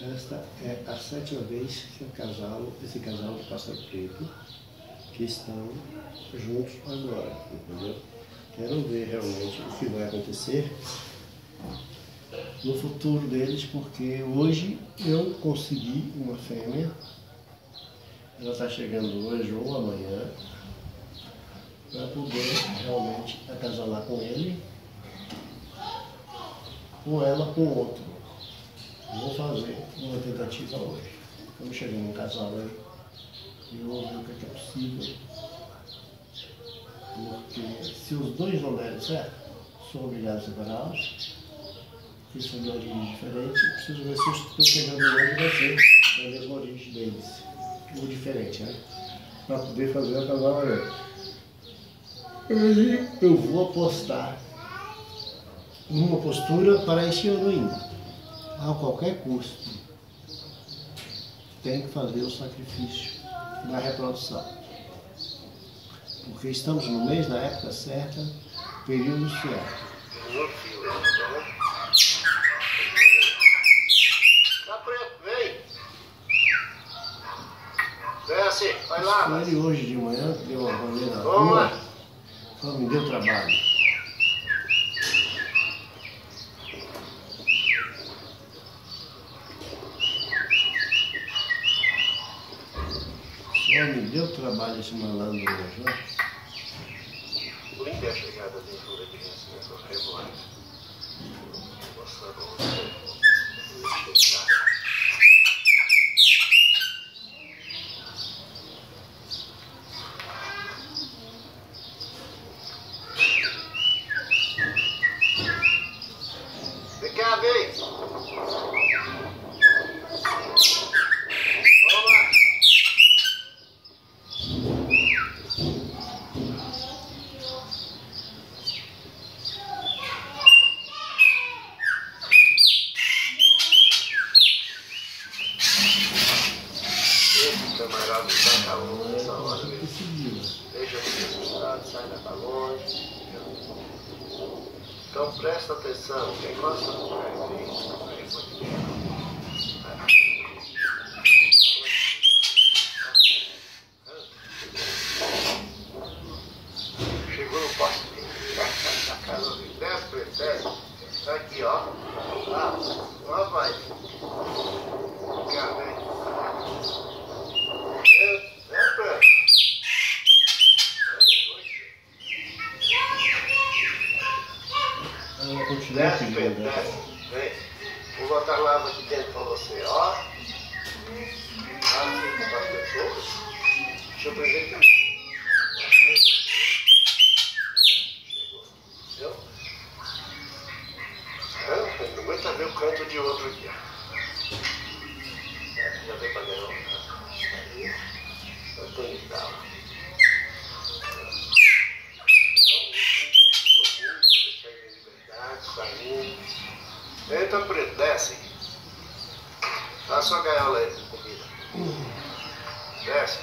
esta é a sétima vez que o casal, esse casal de pássaro preto, que estão juntos agora, entendeu? Quero ver realmente o que vai acontecer no futuro deles, porque hoje eu consegui uma fêmea, ela está chegando hoje ou amanhã, para poder realmente acasalar com ele, ou ela com outro. Vou fazer uma tentativa hoje. Estamos chegando um casal aí e vou ver o que é, possível. Porque se os dois não derem certo, sou obrigado a separá-los. São de origem diferente, preciso ver se estou chegando hoje vai ser a mesma origem deles. Ou diferente, né? Para poder fazer a. Aí eu vou apostar numa postura para esse ano ainda a qualquer custo, tem que fazer o sacrifício da reprodução. Porque estamos no mês, na época certa, período certo. Vem! Desce, vai lá. Ele hoje de manhã deu uma rolê na rua, só me deu trabalho. Deu trabalho esse malandro hoje, né? É a chegada de Jura de Revoado. Mostrando o Vem cá, vem! camarada está calor nessa hora mesmo. Deixa você sai da longe. Então presta atenção, quem gosta do lugar Chegou no postinho, da casa de 10 pretéritos, tá aqui ó, lá, lá vai. Cá, vem. Ela continua Desce, Pedro, né? desce. Vem. Vou botar a água aqui dentro pra você, ó. Aqui para as pessoas. Deixa eu prender aqui. Ah, Não aguenta ver o canto de outro aqui, ó. Já veio pra ganhar um. Aí. Eu tô lá. Eita, preto, desce. Dá sua gaiola aí de comida. Desce.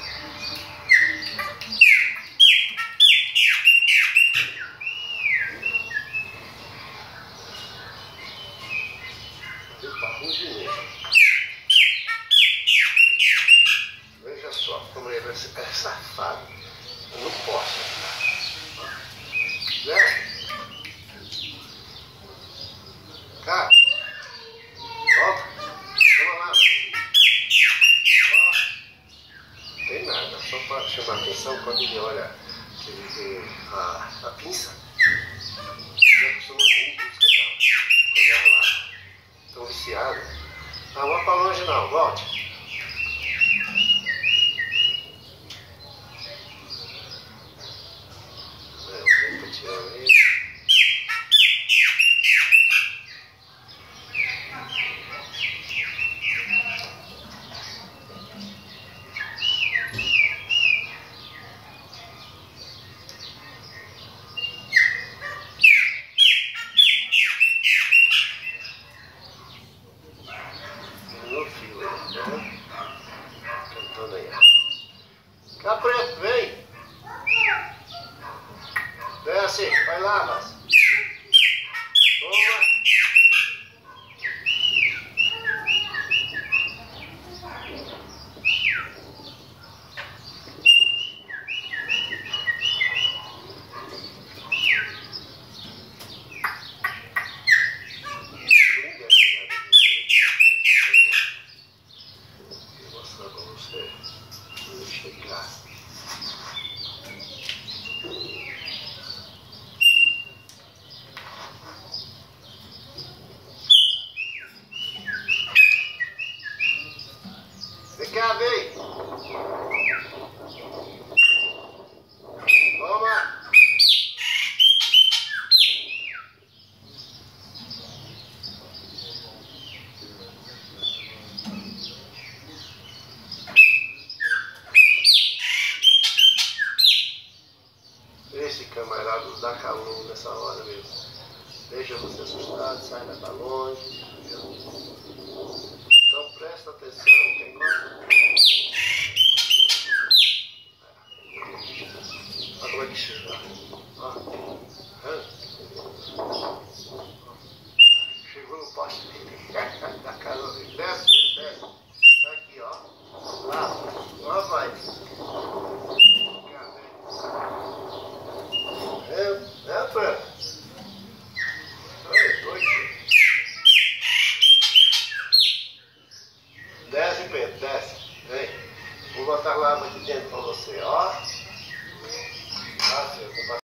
Veja só como ele é safado. Eu não posso. Desce. Cara, volta. Toma lá. Ó. Não tem nada, só para chamar a atenção quando ele olha ele vê a, a pinça. Já costuma vir em busca dela. Pegar lá. Estão viciados. Não, vá para longe não, volte. dar calor nessa hora mesmo. veja você assustado, sai para longe. Então presta atenção, tem quatro. Agora ah, é que chega. Ah, ó. Chegou no poste da calor. Desce, desce. Aqui, ó. Lá, lá vai.